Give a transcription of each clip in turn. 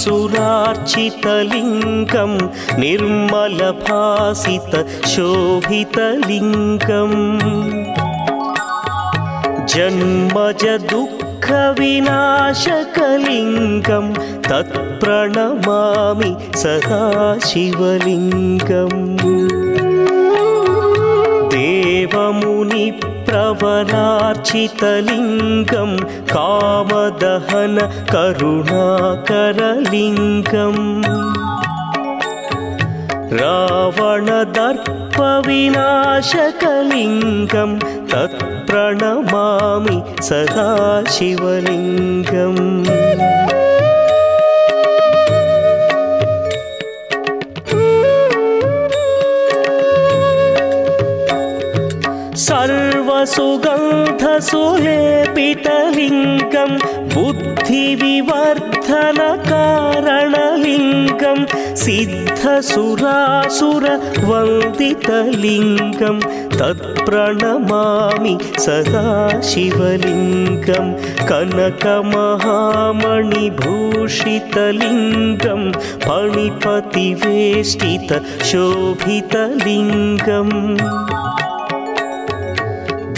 ब्रह्ममुरारिसुरार्चितलिङ्गं निर्मलभासितशोभितलिङ्गम् जन्मज दुःखविनाशकलिङ्गं तत्प्रणमामि सदा शिवलिङ्गम् देवमुनिप्रवरार्चितलिङ्गं कामदहन करुणाकरलिङ्गम् रावणदर्पविनाशकलिङ्गं तत्प्रणमामि सदा शिवलिङ्गम् सर्वसुगन्धसुलेपितलिङ्गं बुद्धिविवर्धनकारणलिङ्गं सिद्धसुरासुरवन्दितलिङ्गं तत्प्रणमामि सदा शिवलिङ्गं कनकमहामणिभूषितलिङ्गं फणिपतिवेष्टितशोभितलिङ्गम्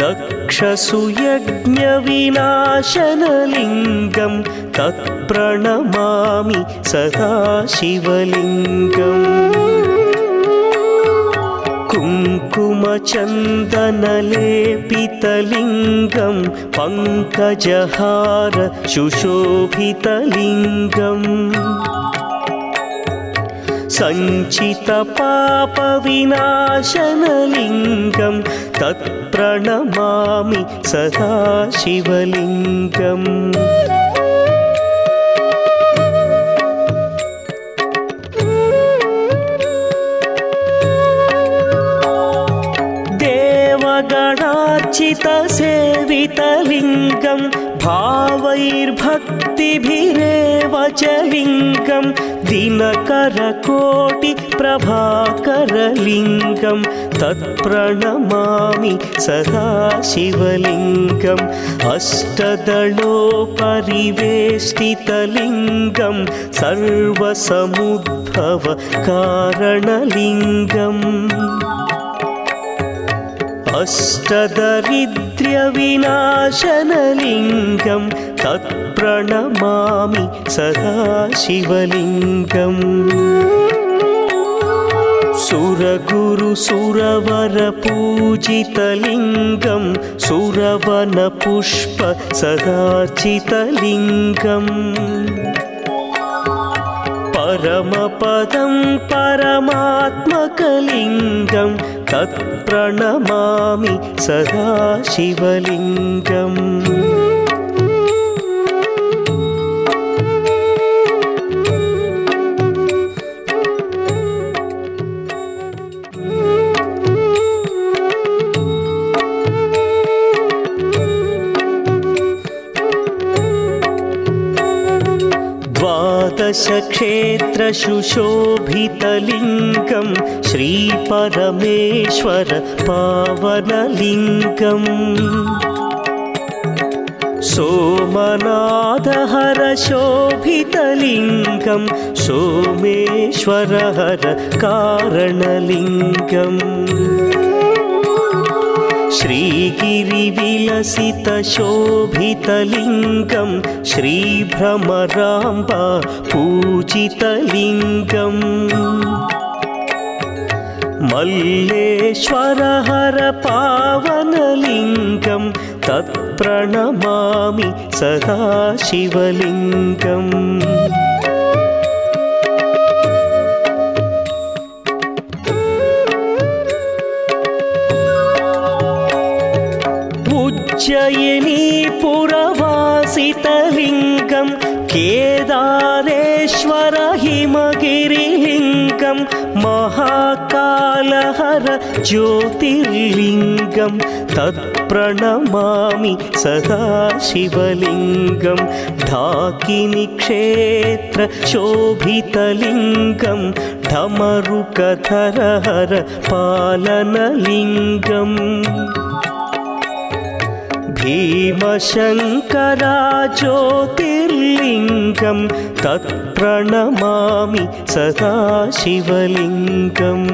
दक्षसुयज्ञविनाशनलिङ्गं तत्प्रणमामि सदा शिवलिङ्गम् कुङ्कुमचन्दनलेपितलिङ्गं पङ्कजहार सुशोभितलिङ्गम् सञ्चितपापविनाशनलिङ्गं तत्प्रणमामि सदा शिवलिङ्गम् देवगणार्चितसेवितलिङ्गं भावैर्भक्तिभिरेव च लिङ्गं दिनकरकोटिप्रभाकरलिङ्गं तत्प्रणमामि सदा शिवलिङ्गम् अष्टदलोपरिवेष्टितलिङ्गं सर्वसमुद्भवकारणलिङ्गम् अष्टदरिद्र्यविनाशनलिङ्गं तत्प्रणमामि सदा शिवलिङ्गम्। सुरगुरुसुरवरपूजितलिङ्गं सुरवनपुष्प सदार्चितलिङ्गम् परमपदं परमात्मकलिङ्गं तत्प्रणमामि सदा शिवलिङ्गम्। द्वादशक्षेत्रशुशोभितलिङ्गं श्रीपरमेश्वर पावनलिङ्गम्। सोमनाथहरशोभितलिङ्गं सोमेश्वरहर कारणलिङ्गम्। श्रीगिरिविलसितशोभितलिङ्गं श्रीभ्रमराम्बा पूजितलिङ्गम् मल्लेश्वरहर पावनलिङ्गं तत्प्रणमामि सदा शिवलिङ्गम् उज्जयिनीपुरवासितलिङ्गं केदारेश्वर हिमगिरिलिङ्गं महाकालहर ज्योतिर्लिङ्गं तत्प्रणमामि सदा शिवलिङ्गं ढाकिनिक्षेत्र शोभितलिङ्गं ढमरुकधरहर पालनलिङ्गम्। भीमशङ्करा ज्योतिर्लिङ्गं तत्प्रणमामि सदा शिवलिङ्गम्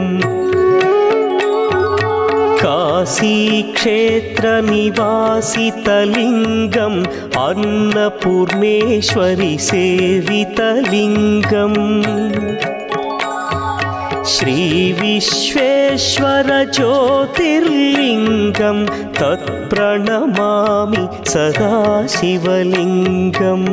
काशीक्षेत्रनिवासितलिङ्गम् अन्नपूर्णेश्वरि सेवितलिङ्गम्। श्रीविश्वेश्वरज्योतिर्लिङ्गं तत्प्रणमामि सदा शिवलिङ्गम्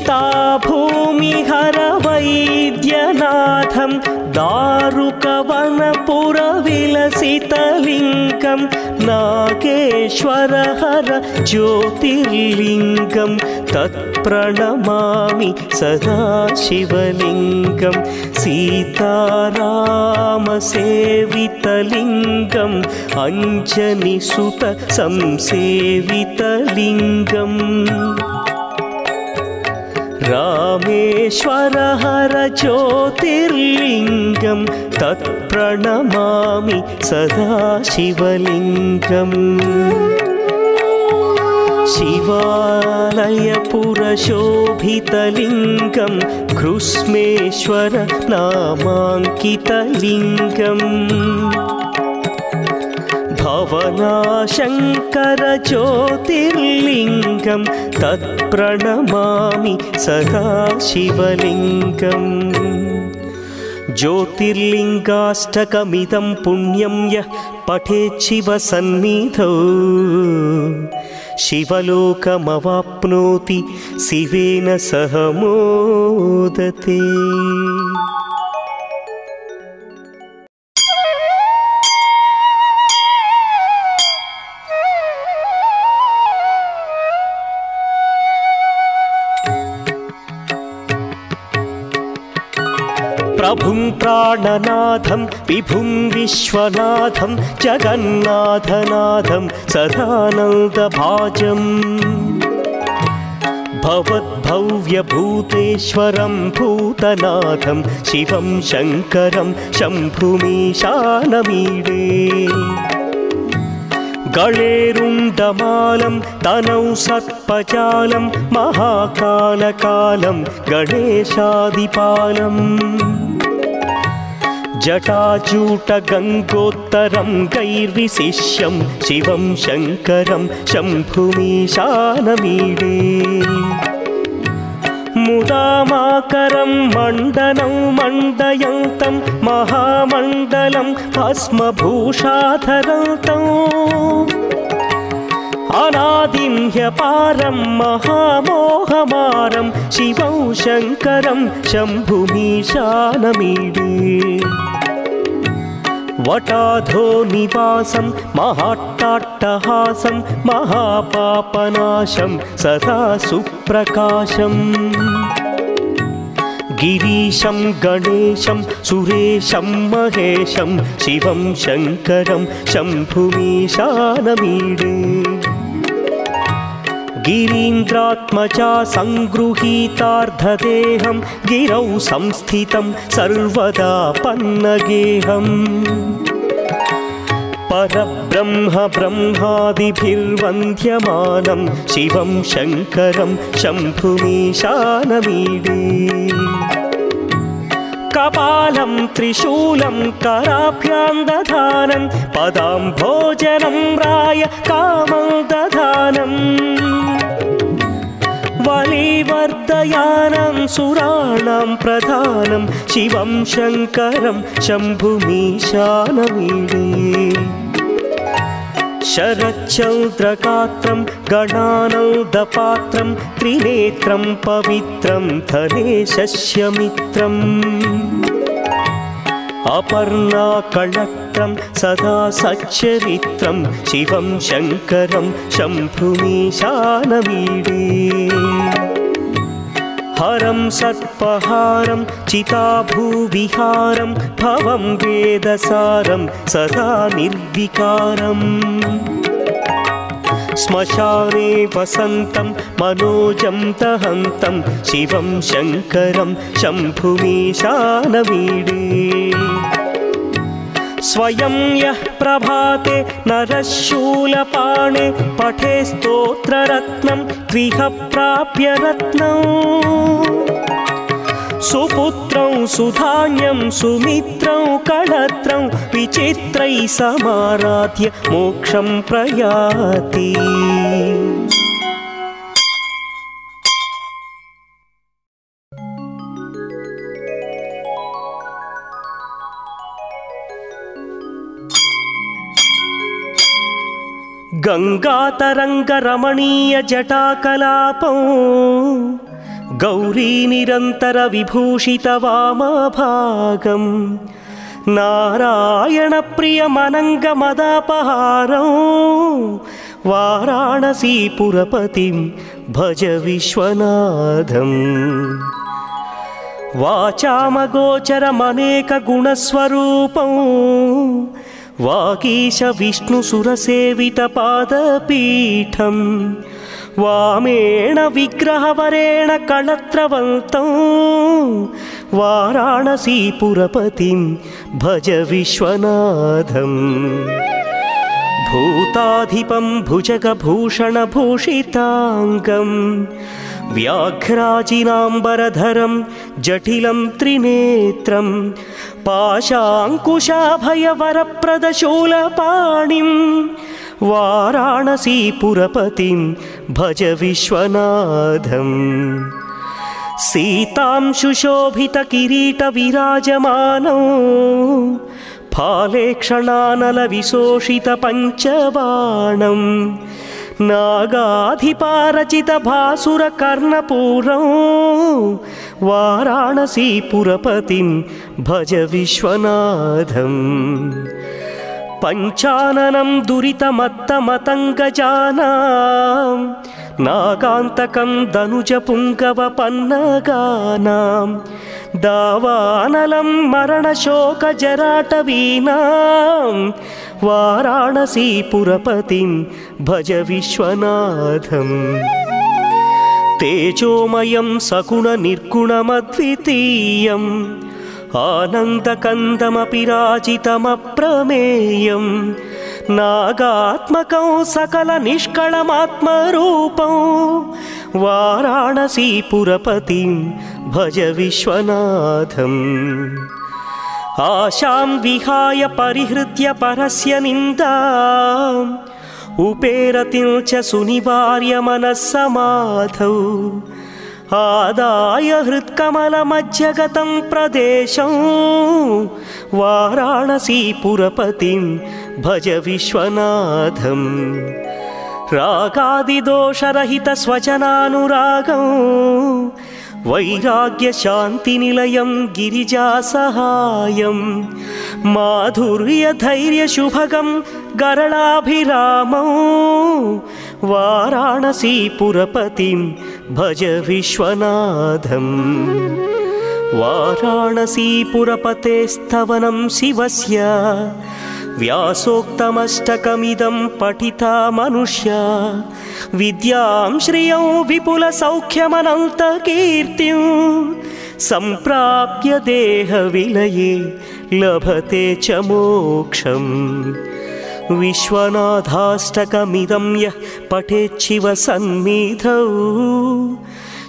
चिताभूमिहरवैद्यनाथं दारुकवनपुरविलसितलिङ्गं नागेश्वरहर ज्योतिर्लिङ्गं तत्प्रणमामि सदा शिवलिङ्गं सीतारामसेवितलिङ्गम् अञ्जनिसुत संसेवितलिङ्गम् रामेश्वर हर ज्योतिर्लिङ्गं तत्प्रणमामि सदा शिवलिङ्गम्। शिवालयपुरशोभितलिङ्गं घृष्मेश्वर नामाङ्कितलिङ्गम्। भवनाशङ्करज्योतिर्लिङ्गं तत्प्रणमामि सदा शिवलिङ्गम्। ज्योतिर्लिङ्गाष्टकमिदं पुण्यं यः पठेत् शिवसन्निधौ शिवलोकमवाप्नोति शिवेन सह मोदते प्राणनाथं विभुं विश्वनाथं जगन्नाथनाथं सदानन्दभाजम्। भवद्भव्यभूतेश्वरं भूतनाथं शिवं शङ्करं शम्भुमीशानमीडे। गणेरुण्डमालं तनौ सर्पजालं महाकालकालं गणेशादिपालम् जटाचूटगङ्गोत्तरं गैर्विशिष्यं शिवं शङ्करं शम्भुमीशानमीडे। मुदामाकरं मण्डनं मण्डयन्तं महामण्डलं भस्मभूषाधरन्तम् अनादिं ह्यपारं महामोहमारं शिवं शङ्करं शम्भुमीशानमीडे वटाधो निवासं महाट्टाट्टहासं महापापनाशं सदा सुप्रकाशम् गिरीशं गणेशं सुरेशं महेशं शिवं शङ्करं शम्भुमीशानमीडे गिरीन्द्रात्मजा सङ्गृहीतार्धदेहं गिरौ संस्थितं सर्वदा पन्नगेहम् परब्रह्म ब्रह्मादिभिर्वन्द्यमानं शिवं शङ्करं शम्भुमीशानमीडे कपालं त्रिशूलं कराभ्यां दधानं पदां भोजनं राय कामं दधानम् वलिवर्धयानं सुराणां प्रधानं शिवं शङ्करं शम्भुमीशानमीडे शरच्चौद्रगात्रं गणानौदपात्रं त्रिनेत्रं पवित्रं धनेशस्य मित्रम् अपर्णाकळत्रं सदा सच्चरित्रं शिवं शङ्करं शम्भुमीशानमीडे हरं सर्पहारं चिताभूविहारं भवं वेदसारं सदा निर्विकारम्। श्मशाने वसन्तं मनोजं दहन्तं शिवं शङ्करं शम्भुमीशानमीडे स्वयं यः प्रभाते नरः पठे स्तोत्ररत्नं द्विह प्राप्य रत्नम्। सुपुत्रं सुधान्यं, सुमित्रं कळत्रं विचित्रैः समाराध्य मोक्षं प्रयाति। गङ्गातरङ्गरमणीयजटाकलापौ गौरीनिरन्तरविभूषितवामभागम् नारायणप्रियमनङ्गमदापहारौ वाराणसीपुरपतिं भज विश्वनाथम्। वाचामगोचरमनेकगुणस्वरूपौ वागीश विष्णुसुरसेवितपादपीठम् वामेण विग्रहवरेण कळत्रवन्तौ वाराणसीपुरपतिं भज विश्वनाथम् भूताधिपं भुजगभूषणभूषिताङ्गम् व्याघ्राजिनाम्बरधरं जटिलं त्रिनेत्रं पाशाङ्कुशाभयवरप्रदशूलपाणिं वाराणसीपुरपतिं भज विश्वनाथम्। सीतां सुशोभितकिरीटविराजमानौ फालेक्षणानलविशोषितपञ्चबाणम् नागाधिपारचितभासुरकर्णपूरौ। वाराणसीपुरपतिं भज विश्वनाथम्। पञ्चाननं दुरितमत्तमतङ्गजानां नागान्तकं दनुजपुङ्गवपन्नगानां दावानलं मरणशोकजराटवीनां वाराणसीपुरपतिं भज विश्वनाथम्। तेजोमयं सगुणनिर्गुणमद्वितीयम् आनन्दकन्दमपि राजितमप्रमेयं नागात्मकं सकलनिष्कळमात्मरूपं वाराणसीपुरपतिं भज विश्वनाथम्। आशां विहाय परिहृत्य परस्य निन्दाम्। उपेरतिं च सुनिवार्य मनः समाधौ आदाय हृत्कमलमध्यगतं प्रदेशं। वाराणसीपुरपतिं भज विश्वनाथम् रागादिदोषरहितस्वजनानुरागं वैराग्यशान्तिनिलयं गिरिजासहायं माधुर्यधैर्यशुभगं गरलाभिरामौ वाराणसीपुरपतिं भज विश्वनाथम् वाराणसीपुरपतेस्तवनं शिवस्य व्यासोक्तमष्टकमिदं पठिता मनुष्या। विद्यां श्रियं विपुलसौख्यमनन्तकीर्तिं। सम्प्राप्य देहविलये लभते च मोक्षम्। विश्वनाथाष्टकमिदं यः पठेच्छिव सन्निधौ।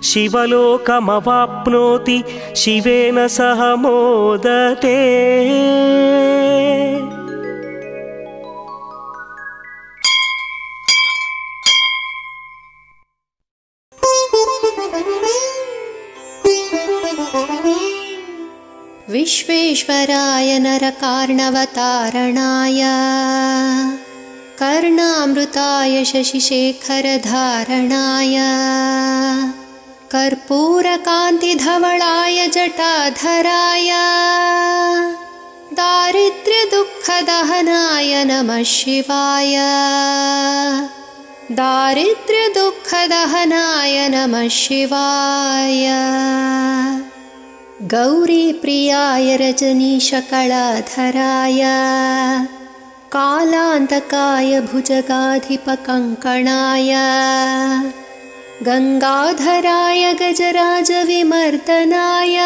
शिवलोकमवाप्नोति शिवेन सह मोदते विश्वेश्वराय नरकार्णवतारणाय कर्णामृताय शशिशेखरधारणाय कर्पूरकान्तिधवलाय जटाधराय दारिद्र्यदुःखदहनाय नमः शिवाय दारिद्र्यदुःखदहनाय नमः शिवाय। गौरीप्रियाय रजनीशकलाधराय। कालान्तकाय भुजगाधिपकङ्कणाय। गङ्गाधराय गजराजविमर्दनाय।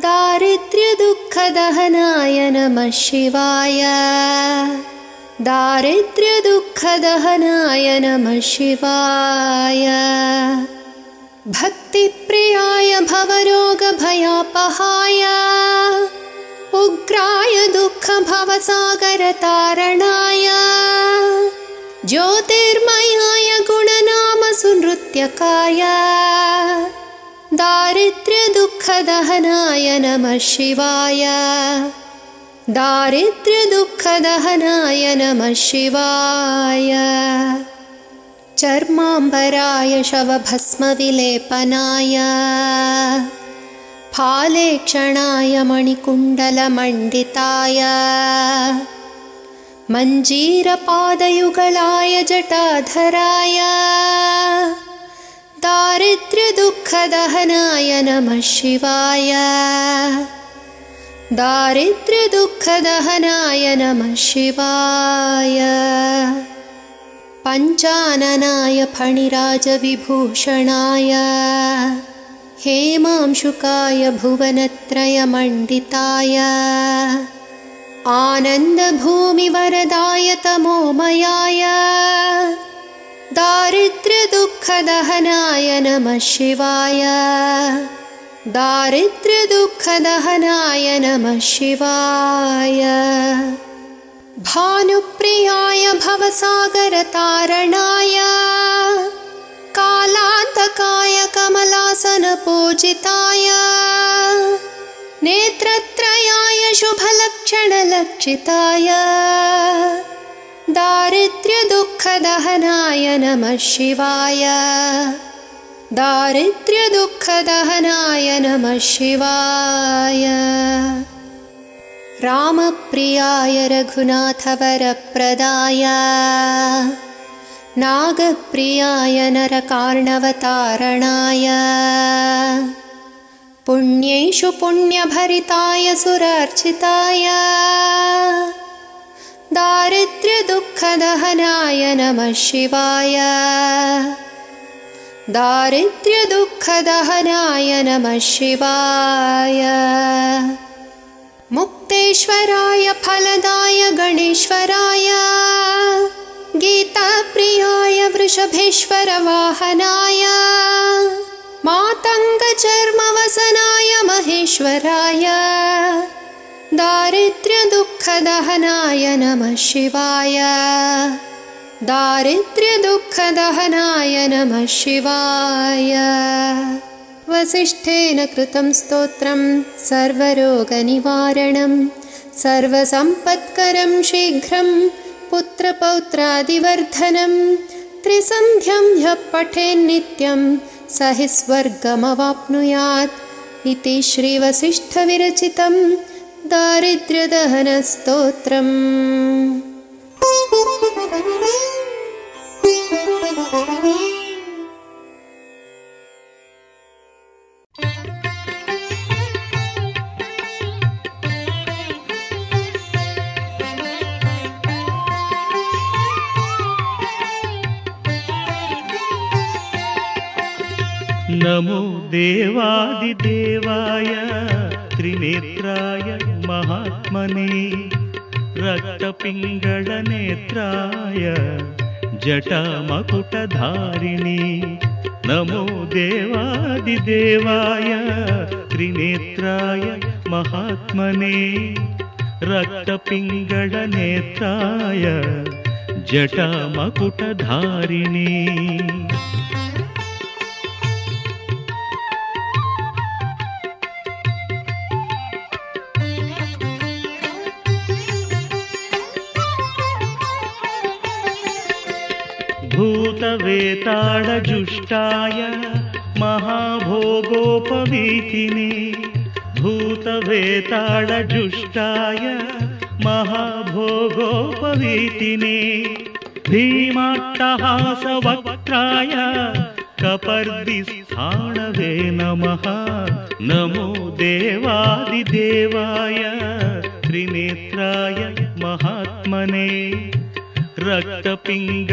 दारिद्र्यदुःखदहनाय नमः शिवाय दारिद्र्यदुःखदहनाय नमः शिवाय। भक्तिप्रियाय भवरोगभयापहाय। उग्राय दुःखभवसागरतारणाय। ज्योतिर्मयाय गुणनामसुनृत्यकाय। दारिद्र्यदुःखदहनाय नमः शिवाय दारिद्र्यदुःखदहनाय नमः शिवाय। चर्माम्बराय शवभस्मविलेपनाय। फालेक्षणाय मणिकुण्डलमण्डिताय। मञ्जीरपादयुगलाय जटाधराय। दारिद्र्यदुःखदहनाय नमः शिवाय दारिद्र्यदुःखदहनाय नमः शिवाय। पञ्चाननाय फणिराजविभूषणाय हेमांशुकाय भुवनत्रयमण्डिताय आनन्दभूमिवरदाय तमोमयाय दारिद्र्यदुःखदहनाय नमः शिवाय दारिद्र्यदुःखदहनाय नमः शिवाय। भानुप्रियाय भवसागरतारणाय। कालान्तकाय कमलासनपूजिताय। नेत्रत्रयाय शुभलक्षणलक्षिताय। दारिद्र्यदुःखदहनाय नमः शिवाय दारिद्र्यदुःखदहनाय नमः शिवाय। रामप्रियाय रघुनाथवरप्रदाय। नागप्रियाय नरकार्णवतारणाय। पुण्येषु पुण्यभरिताय सुरार्चिताय। दारिद्र्यदुःखदहनाय नमः शिवाय दारिद्र्यदुःखदहनाय नमः शिवाय। मुक्तेश्वराय फलदाय गणेश्वराय। गीताप्रियाय वृषभेश्वरवाहनाय। मातङ्गचर्मवसनाय महेश्वराय। दारिद्र्यदुःखदहनाय नमः शिवाय दारिद्र्यदुःखदहनाय नमः शिवाय। वसिष्ठेन कृतं स्तोत्रं सर्वरोगनिवारणं सर्वसम्पत्करं शीघ्रं पुत्रपौत्रादिवर्धनं त्रिसन्ध्यं ह्यः पठेन्नित्यं स हि स्वर्गमवाप्नुयात् इति श्रीवसिष्ठविरचितं दारिद्र्यदहनस्तोत्रम् नमो देवादिदेवाय त्रिनेत्राय महात्मने रक्तपिङ्गळनेत्राय जटामकुटधारिणे। नमो देवादिदेवाय त्रिनेत्राय महात्मने। रक्तपिङ्गळनेत्राय जटामकुटधारिणे भूतवेताळजुष्टाय महाभोगोपवीतिने भूतवेताळजुष्टाय महाभोगोपवीतिने भीमाट्टहासवक्त्राय कपर्दिस्थाणवे नमः। नमो देवादिदेवाय त्रिनेत्राय महात्मने रक्तपिङ्गळनेत्राय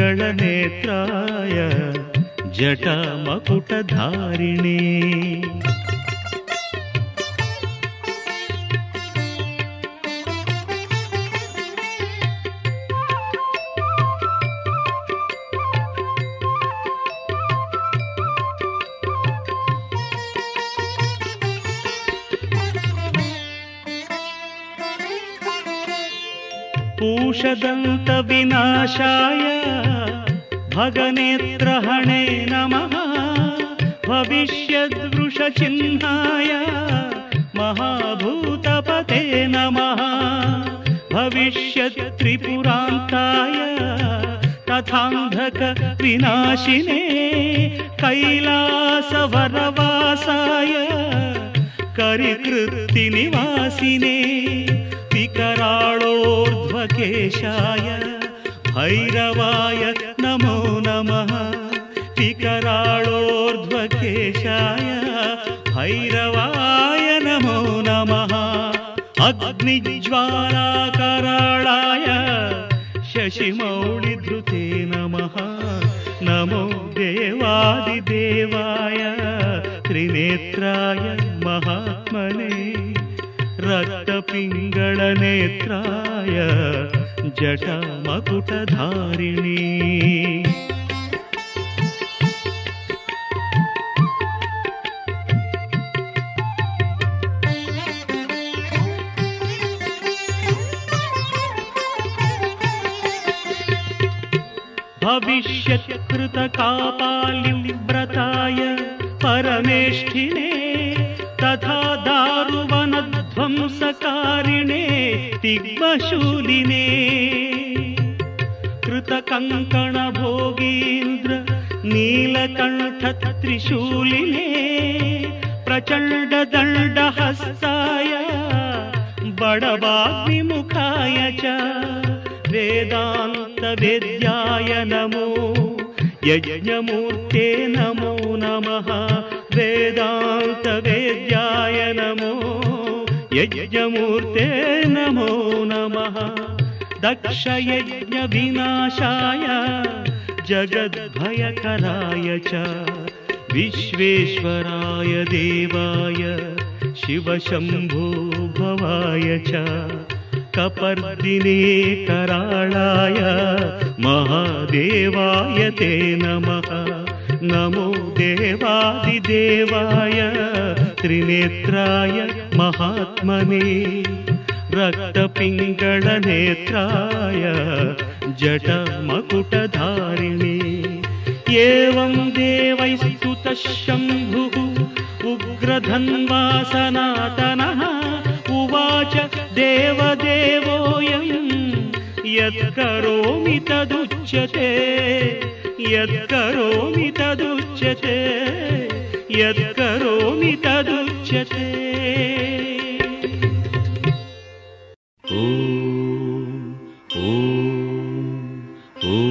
जटामकुटधारिणे पूषदन्तविनाशाय भगनेत्रहणे नमः। भविष्यद्वृषचिह्नाय महाभूतपते नमः। भविष्यत्त्रिपुरान्ताय तथान्धकविनाशिने कैलासवरवासाय करिकृत्तिनिवासिने विकराळोर्ध्वकेशाय भैरवाय नमो नमः। विकराळोर्ध्वकेशाय। भैरवाय नमो नमः। अग्निज्वालाकराळाय शशिमौळिधृते नमः। नमो देवादिदेवाय। त्रिनेत्राय महात्मने रक्तपिङ्गळनेत्राय जटामकुटधारिणी। भविष्यत्कृतकापालिव्रताय परमेष्ठिने तथा दारुवनध्वंसकारिणे दिग्मशूलिने कृतकङ्कणभोगीन्द्र नीलकण्ठत्रिशूलिने। प्रचण्डदण्डहस्ताय बडवाग्निमुखाय च वेदान्तवेद्याय नमो। यज्ञमूर्ते नमो नमः वेदान्तवेद्याय नमो यज्ञमूर्ते नमो नमः। दक्षयज्ञविनाशाय जगद्भयकराय च। विश्वेश्वराय देवाय शिवशम्भो भवाय च। कपर्दिने कराळाय महादेवाय ते नमः नमो देवादिदेवाय त्रिनेत्राय महात्मने रक्तपिङ्गळनेत्राय जटमकुटधारिणे। एवं देवैस्तुतः शम्भुः उग्रधन्वा सनातनः उवाच देवदेवोऽयम् यत्करोमि तदुच्यते यत्करोमि तदुच्यते यत्करोमि तदुच्यते ॐ ॐ ॐ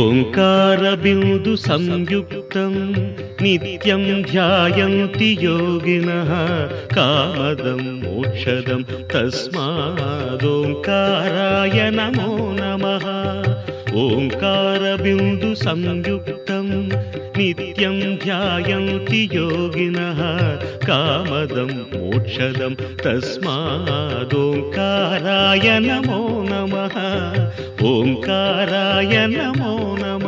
ओङ्कारबिन्दु నిత్యం ధ్యాయంతి యోగిన కామదం మోక్షదం తస్మాదోంకారాయ నమో నమ. ఓంకారబిందు సంయుక్తం నిత్యం ధ్యాయంతి యోగిన కామదం మోక్షదం తస్మాదోంకారాయ నమో నమ. ఓంకారాయ నమో నమ.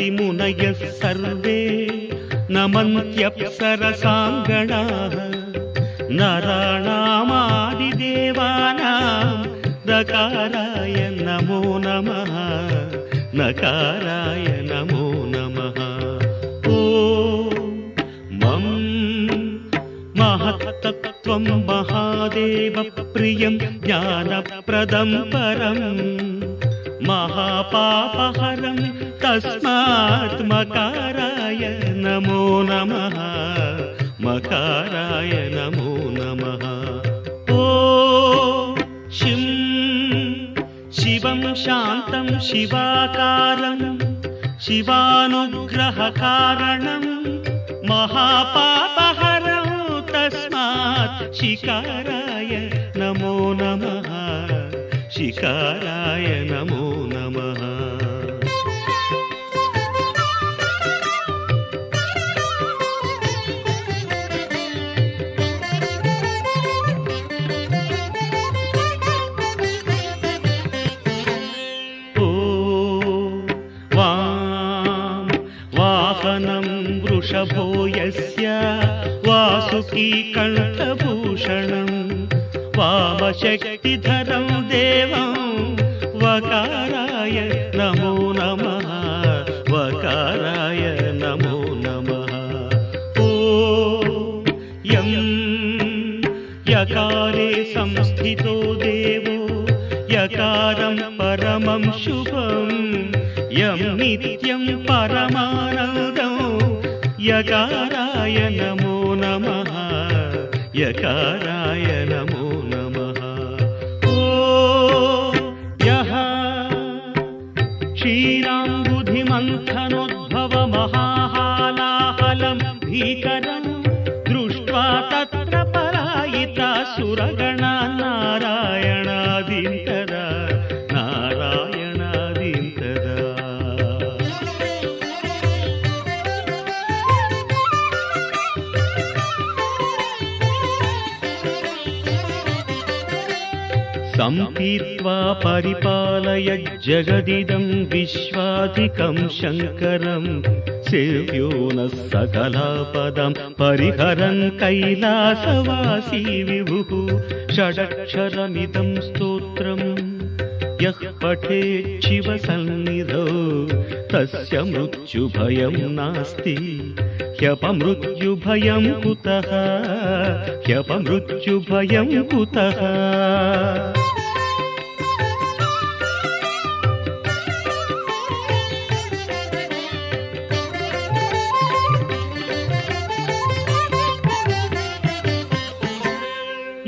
मुनयः सर्वे नमन्त्यप्सरसाङ्गणाः। नराणामादिदेवानां नकाराय नमो नमः। नकाराय नमो नमः। ॐ मं महत्तत्त्वं महादेवप्रियं ज्ञानप्रदं परम् महापापहरं तस्मात् मकाराय नमो नमः मकाराय नमो नमः। ओ शिं शिवं शान्तं शिवाकारं शिवानुग्रहकारणं महापापहरं तस्मात् शिकाराय नमो नमः। शिकाराय नमो नमः। ओ वां वाहनं वृषभो यस्य वासुकी कण्ठभूषणं वामशक्तिधरं देवं वकाराय नमो नमः वकाराय नमो नमः। ओ यं यकारे संस्थितो देवो यकारं परमं शुभं यं नित्यं परमानन्दं यकाराय परिपालय जगदिदं विश्वाधिकं शङ्करं। सेव्यो नः सकलापदं परिहरन् कैलासवासी विभुः। षडक्षरमिदं स्तोत्रम् यः पठेत् शिवसन्निधौ तस्य मृत्युभयं नास्ति। ह्यपमृत्युभयं कुतः? ह्यपमृत्युभयं कुतः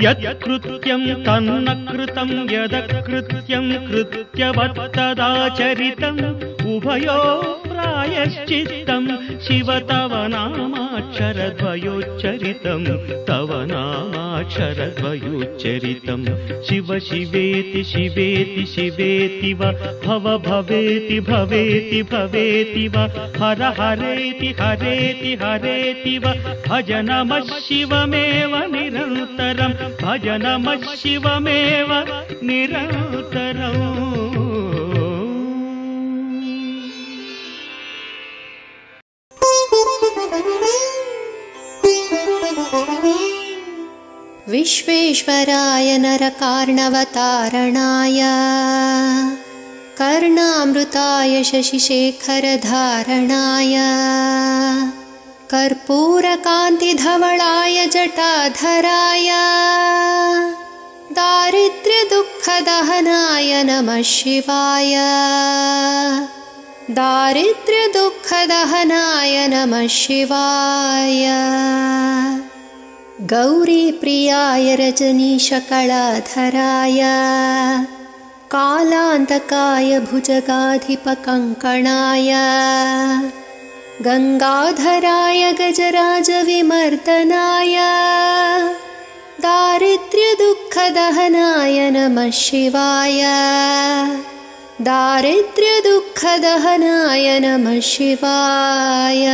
यत्कृत्यं तन्न कृतं यदकृत्यं कृत्यवत्तदाचरितम् उभयो प्रायश्चित्तं शिव तव नामाक्षरद्वयोच्चरितं तव नामाक्षरद्वयोच्चरितं शिव शिवेति शिवेति शिवेति वा भव भवेति भवेति भवेति वा हर हरेति हरेति हरेति वा भज नमः शिवमेव निरन्तरं भज नमः शिवमेव निरन्तरम् विश्वेश्वराय नरकार्णवतारणाय कर्णामृताय शशिशेखरधारणाय कर्पूरकान्तिधवलाय जटाधराय दारिद्र्यदुःखदहनाय नमः शिवाय दारिद्र्यदुःखदहनाय नमः शिवाय गौरीप्रियाय रजनीशकलाधराय कालान्तकाय भुजगाधिपकङ्कणाय गङ्गाधराय गजराजविमर्दनाय दारिद्र्यदुःखदहनाय नमः शिवाय दारिद्र्यदुःखदहनाय नमः शिवाय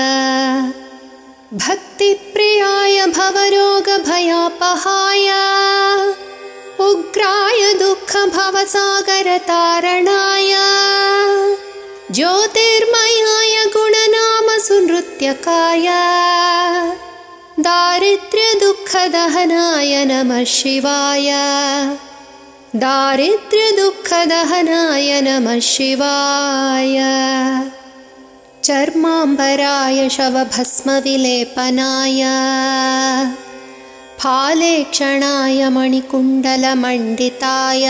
भक्तिप्रियाय भवरोगभयापहाय। उग्राय दुःखभवसागरतारणाय। ज्योतिर्मयाय गुणनामसुनृत्यकाय। दारिद्र्यदुःखदहनाय नमः शिवाय। दारिद्र्यदुःखदहनाय नमः शिवाय चर्माम्बराय शवभस्मविलेपनाय। फालेक्षणाय मणिकुण्डलमण्डिताय।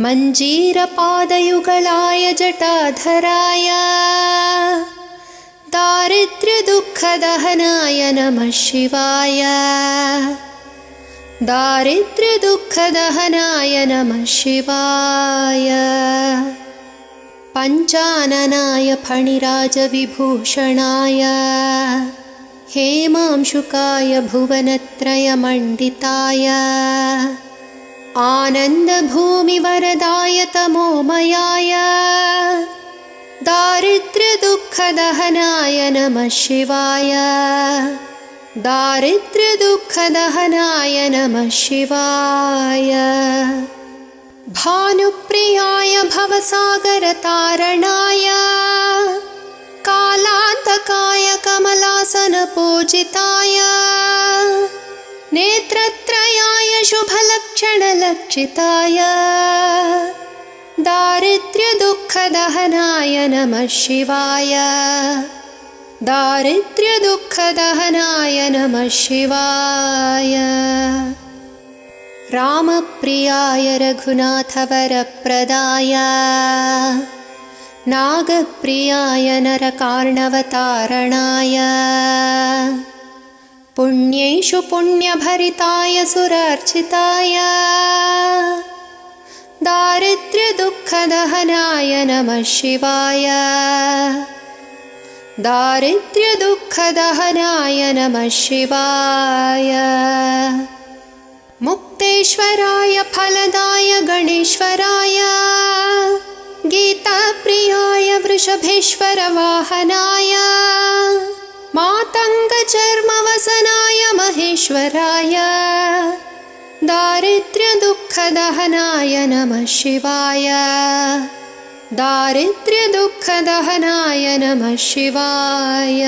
मञ्जीरपादयुगलाय जटाधराय। दारिद्र्यदुःखदहनाय नमः शिवाय। दारिद्र्यदुःखदहनाय नमः शिवाय पञ्चाननाय फणिराजविभूषणाय हेमांशुकाय भुवनत्रयमण्डिताय आनन्दभूमिवरदाय तमोमयाय दारिद्र्यदुःखदहनाय नमः शिवाय दारिद्र्यदुःखदहनाय नमः शिवाय भानुप्रियाय भवसागरतारणाय कालान्तकाय कमलासनपूजिताय नेत्रत्रयाय शुभलक्षणलक्षिताय दारिद्र्यदुःखदहनाय नमः शिवाय दारिद्र्यदुःखदहनाय नमः शिवाय रामप्रियाय रघुनाथवरप्रदाय। नागप्रियाय नरकार्णवतारणाय। पुण्येषु पुण्यभरिताय सुरार्चिताय। दारिद्र्यदुःखदहनाय नमः शिवाय। दारिद्र्यदुःखदहनाय नमः शिवाय मुक्तेश्वराय फलदाय गणेश्वराय गीताप्रियाय वृषभेश्वरवाहनाय मातङ्गचर्मवसनाय महेश्वराय दारिद्र्यदुःखदहनाय नमः शिवाय दारिद्र्यदुःखदहनाय नमः शिवाय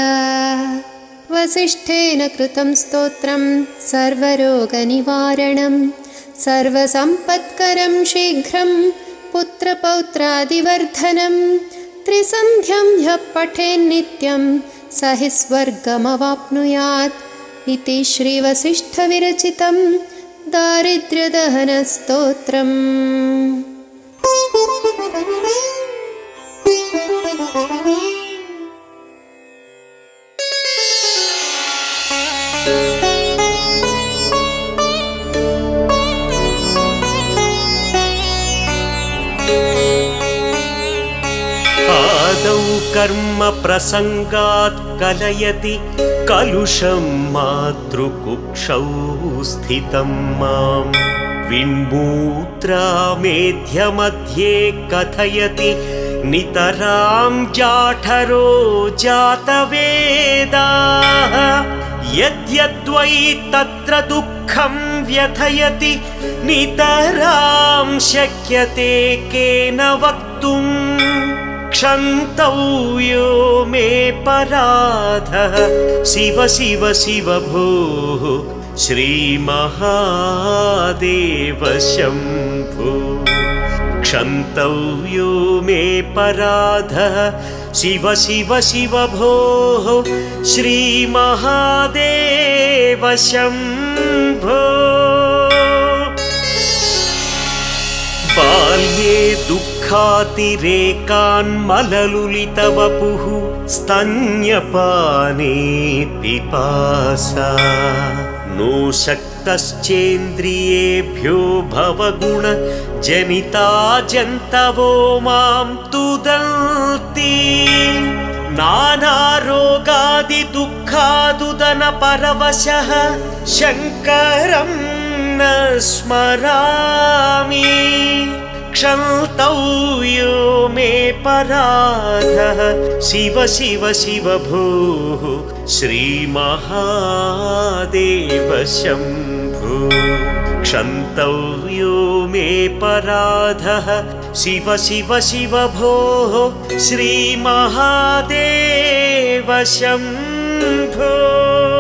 वसिष्ठेन कृतं स्तोत्रं सर्वरोगनिवारणं सर्वसम्पत्करं शीघ्रं पुत्रपौत्रादिवर्धनं त्रिसन्ध्यं ह्यः पठेन्नित्यं स हि स्वर्गमवाप्नुयात् इति श्रीवसिष्ठविरचितं दारिद्र्यदहनस्तोत्रम्। आदौ कर्मप्रसङ्गात् कलयति कलुषं मातृकुक्षौ स्थितं माम्। विन्मूत्रामेध्यमध्ये कथयति नितरां जाठरो जातवेदाः। यद्यद्वै तत्र दुःखं व्यथयति नितरां शक्यते केन वक्तुम् क्षन्तव्यो मे पराधः। शिव शिव शिव भोः श्रीमहादेव शम्भो। क्षन्तव्यो मे पराधः। शिव शिव शिव भोः श्रीमहादेव शम्भो। बाल्ये दुःखातिरेकान्मललुलितवपुः स्तन्यपाने पिपासा। नो शक्तश्चेन्द्रियेभ्यो जनिता जन्तवो मां तुदन्ति। नानारोगादिदुःखादुदनपरवशः शङ्करं न स्मरामि क्षन्तव्यो मे पराधः। शिव शिव शिव भोः श्रीमहादेव शम्भो। क्षन्तव्यो मे पराधः। शिव शिव शिव भोः श्रीमहादेव शम्भो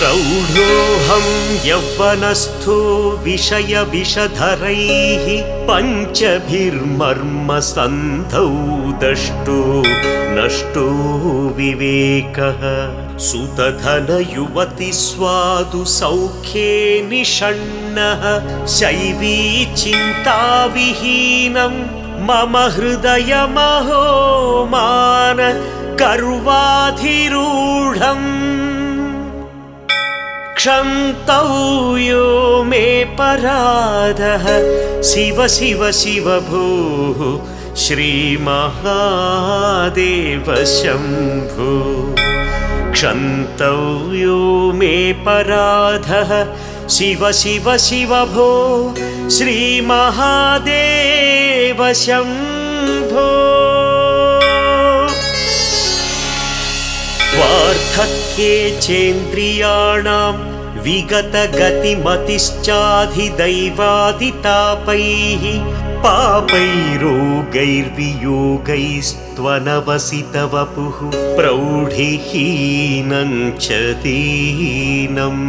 प्रौढोऽहं यौवनस्थो विषयविषधरैः पञ्चभिर्मर्मसन्धौ दष्टो नष्टो विवेकः। सुतधनयुवति स्वादु सौख्ये निषण्णः शैवी चिन्ताविहीनं मम हृदयमहो मान गर्वाधिरूढम् क्षन्तव्यो मे पराधः। शिव शिव शिव भोः। श्रीमहादेव शम्भो। क्षन्तव्यो मे पराधः। शिव शिव शिव भो। श्रीमहादेव शम्भो। वार्धक्ये चेन्द्रियाणां विगतगतिमतिश्चाधिदैवादितापैः पापैरोगैर्वियोगैस्त्वनवसितवपुः प्रौढिहीनं च दीनम्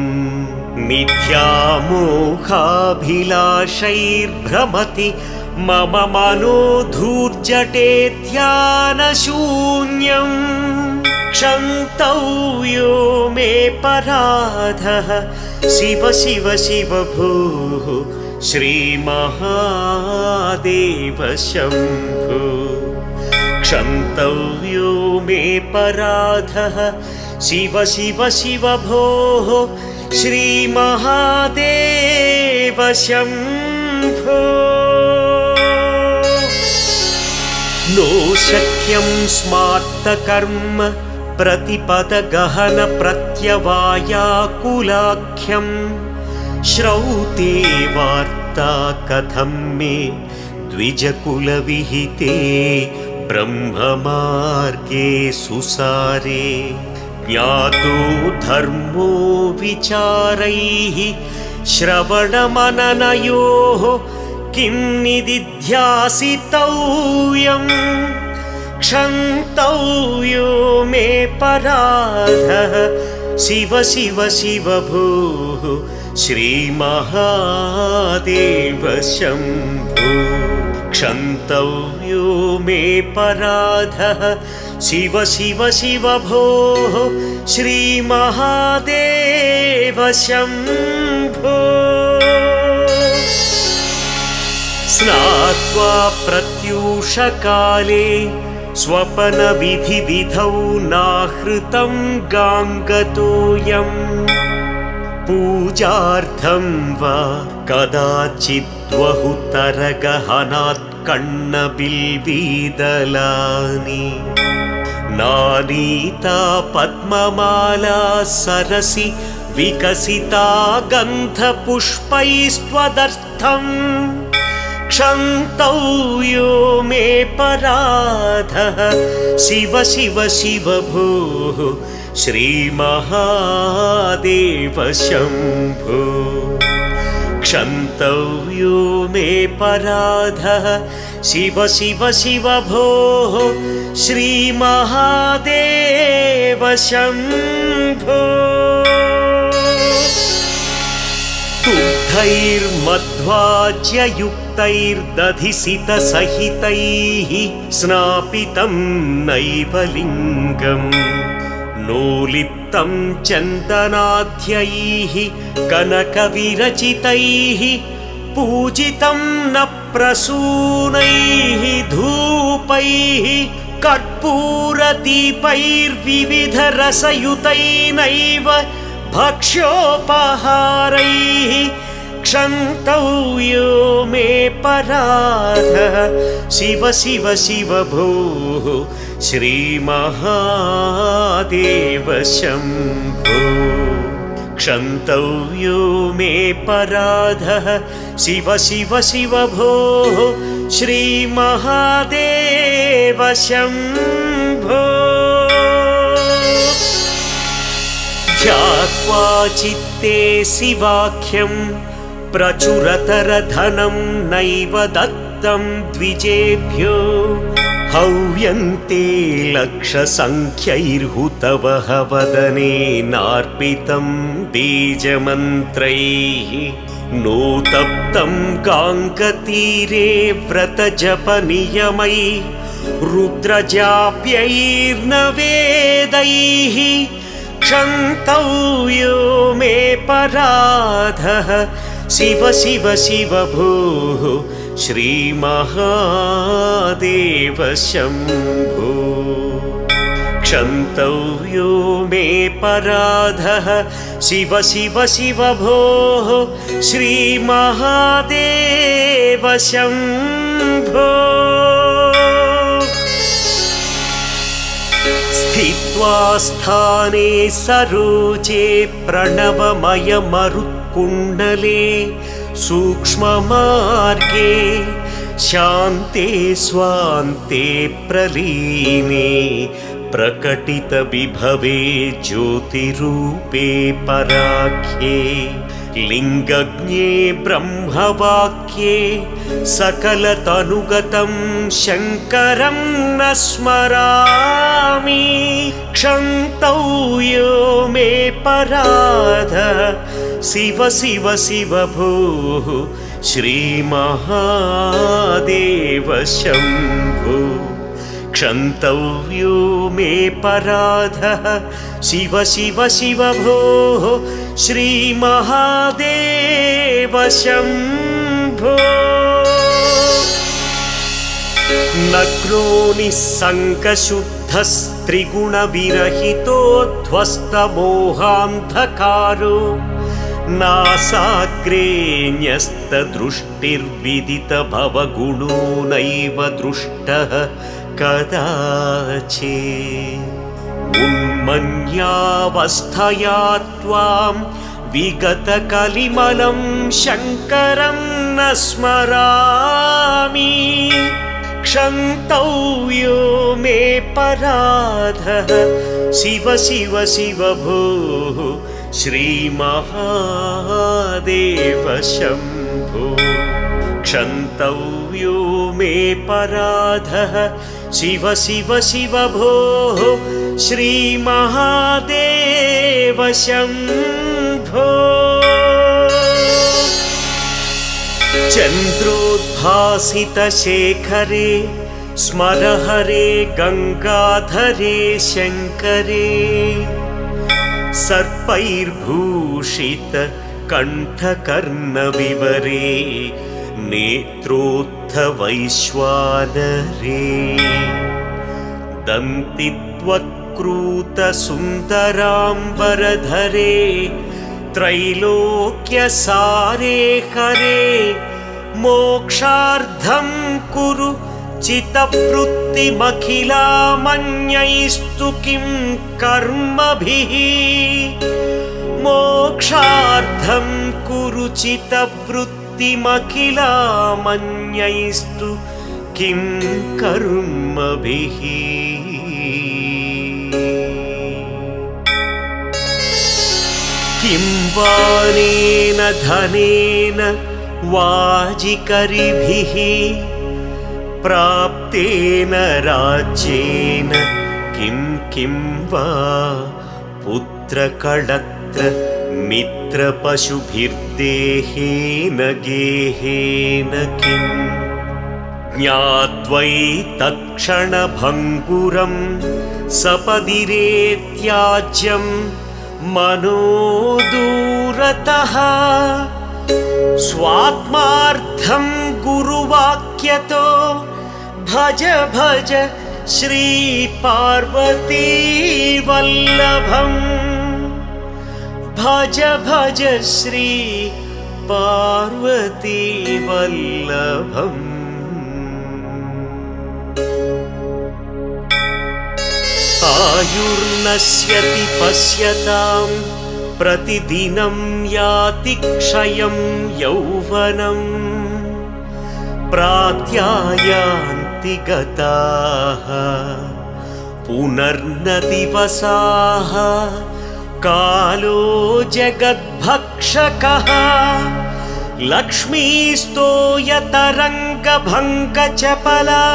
मिथ्यामोहाभिलाषैर्भ्रमति मम मनो धूर्जटे ध्यानशून्यम् क्षन्तव्यो पराधः। शिव शिव शिव भोः श्रीमहादेव शम्भो। क्षन्तव्यो मे पराधः। शिव शिव शिव भोः श्रीमहादेव शम्भो। नो शक्यं स्मार्तकर्म प्रतिपदगहनप्रत्यवायाकुलाख्यं श्रौते वार्ता कथं मे द्विजकुलविहिते ब्रह्ममार्गे सुसारे। ज्ञातो धर्मो विचारैः श्रवणमननयोः किं निदिध्यासितव्यम् क्षन्तव्यो मे पराधः। शिव शिव शिव भोः। श्रीमहादेव शम्भो। क्षन्तव्यो मे पराधः। शिव शिव शिव भोः। श्रीमहादेव शम्भो। स्नात्वा प्रत्यूषकाले स्वपनविधिविधौ नाहृतं गाङ्गतोऽयम्। पूजार्थं वा कदाचिद्वहुतरगहनात् कण्णबिल्वीदलानि। नानीता पद्ममाला सरसि विकसिता गन्धपुष्पैस्त्वदर्थम् क्षन्तव्यो मे पराधः शिव शिव शिव भोः। श्रीमहादेव शम्भो। यो मे पराधः शिव शिव शिव भोः। श्रीमहादेव शम्भो। दुग्धैर्मध्वाज्ययुक्तैर्दधिसितसहितैः स्नापितं नैव लिङ्गम्। नोलिप्तं चन्दनाध्यैः कनकविरचितैः पूजितं न प्रसूनैः धूपैः कर्पूरदीपैर्विविधरसयुतैनैव भक्ष्योपहारैः क्षन्तव्यो मे पराधः शिव शिव शिव भोः श्रीमहादेव शम्भो। क्षन्तव्यो मे पराधः शिव शिव शिव भोः श्रीमहादेव शम्भो। ध्यात्वा चित्ते शिवाख्यं प्रचुरतरधनं नैव दत्तं द्विजेभ्यो। हव्यन्ते लक्षसङ्ख्यैर्हुतवः वदने नार्पितं बीजमन्त्रैः नोतप्तं गाङ्गतीरे व्रतजपनियमै रुद्रजाप्यैर्न वेदैः। क्षन्तव्यो मे पराधः शिव शिव शिव भोः श्रीमहादेव शम्भो। क्षन्तव्यो मे पराधः शिव शिव शिव भोः श्रीमहादेव शम्भो स्थित्वा स्थाने सरोजे प्रणवमयमरुत्कुण्डले सूक्ष्ममार्गे शान्ते स्वान्ते प्रलीने प्रकटितविभवे ज्योतिरूपे पराख्ये लिङ्गज्ञे ब्रह्मवाक्ये सकलतनुगतं शङ्करं न स्मरामि। क्षन्तव्यो मे पराध। शिव शिव शिव भोः श्रीमहादेव शम्भो क्षन्तव्यो मे पराधः। शिव शिव शिव भोः। श्रीमहादेव शम्भो। नग्नो निःसङ्गशुद्धस्त्रिगुणविरहितोध्वस्तमोहान्धकारो नासाग्रे न्यस्तदृष्टिर्विदितभवगुणो नैव दृष्टः कदाचे उन्मन्यावस्थया त्वां विगतकलिमलं शङ्करं न स्मरामि। क्षन्तव्यो मे पराधः। शिव शिव शिव भोः। श्रीमहादेव शम्भो। क्षन्तव्यो मे पराधः शिव शिव शिव भोः श्रीमहादेव शम्भो। चन्द्रोद्भासितशेखरे स्मर हरे गङ्गाधरे शङ्करे सर्पैर्भूषित कण्ठकर्णविवरे नेत्रोत्थवैश्वानरे। दन्तित्वक्रूतसुन्दराम्बरधरे त्रैलोक्यसारे हरे। मोक्षार्धं कुरु चितवृत्तिमखिलामन्यैस्तु किं कर्मभिः? मोक्षार्थं कुरु चितवृत्तिमखिलामन्यैस्तु किं कर्मभिः? किं वानेन धनेन वाजिकरिभिः? प्राप्तेन राज्येन किं किं वा पुत्रकळत्र मित्रपशुभिर्देहेन गेहेन किम्। ज्ञात्वै तत्क्षणभङ्गुरं सपदिरे त्याज्यं मनो दूरतः स्वात्मार्थं गुरुवाक्यतो भज भज श्रीपार्वतीवल्लभम् भज भज श्री पार्वतीवल्लभम् आयुर्नश्यति पश्यतां प्रतिदिनं याति क्षयं यौवनम्। प्रात्यायान्ति गताः पुनर्न दिवसाः कालो जगद्भक्षकः। लक्ष्मीस्तो यतरङ्गभङ्गचपला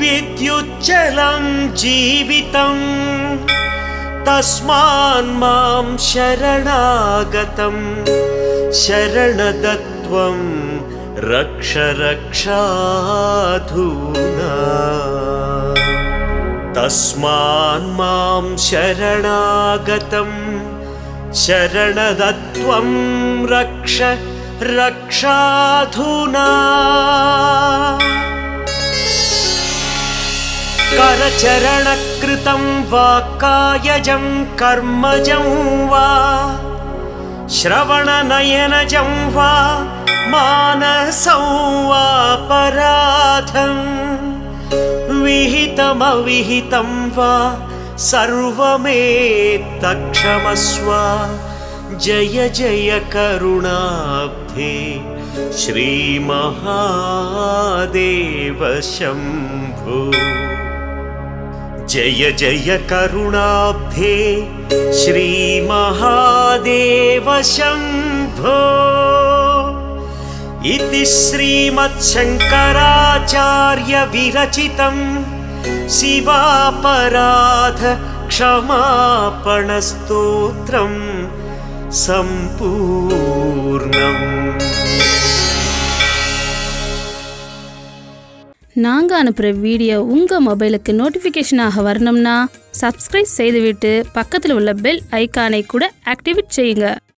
विद्युच्चलं जीवितम्। तस्मान्मां शरणागतं शरणदत्वं रक्ष रक्षाधुना तस्मान्मां शरणागतं शरणदत्वं रक्ष रक्षाधुना। करचरणकृतं वा कायजं कर्मजं वा श्रवणनयनजं वा मानसं वापराधम् विहितमविहितं वा सर्वमेत्तक्षमस्व। जय जय करुणाब्धे श्रीमहादेव शम्भो। जय जय करुणाब्धे श्रीमहादेव शम्भो इति श्रीमच्छङ्कराचार्यविरचितं शिवापराध क्षमापणस्तोत्रं सम्पूर्णम् நாங்கள் அனுப்புகிற வீடியோ உங்கள் மொபைலுக்கு நோட்டிஃபிகேஷனாக வரணும்னா சப்ஸ்கிரைப் செய்துவிட்டு பக்கத்தில் உள்ள பெல் ஐகானை கூட ஆக்டிவேட் செய்யுங்க